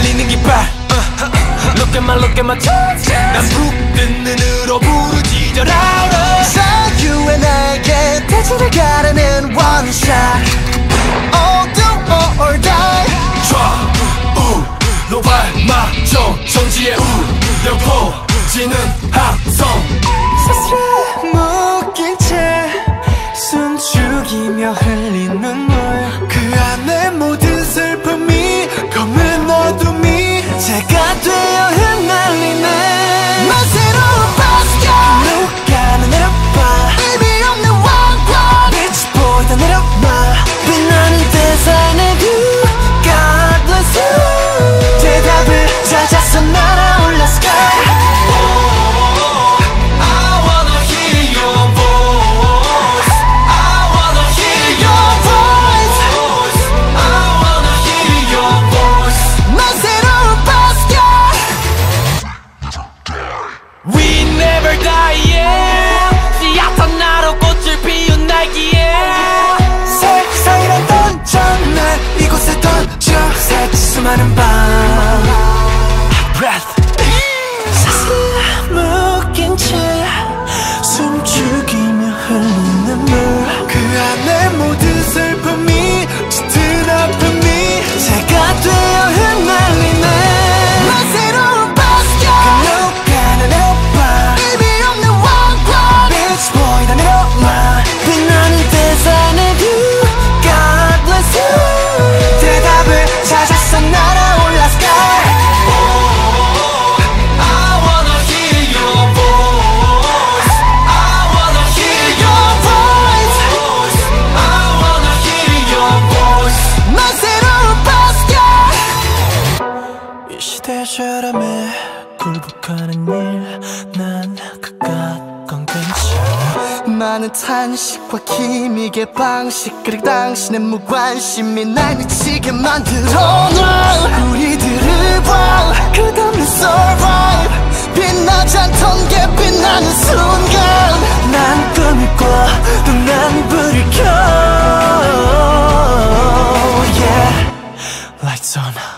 날리는 깃발 Look at my look at my touch 난 붓든 눈으로 부르짖어 louder 사유의 날개 대지를 가르는 one shot All the war or die 좌우 노발 마초 정지의 우려포 지는 항성 난 그깟 건 괜찮아 많은 탄식과 기믹의 방식 그리고 당신의 무관심이 날 미치게 만들어 널 우리들을 봐. 끝없는 survive. 빛나지 않던 게 빛나는 순간. 난 꿈을 꿔또난 불을 켜 Yeah. Lights on.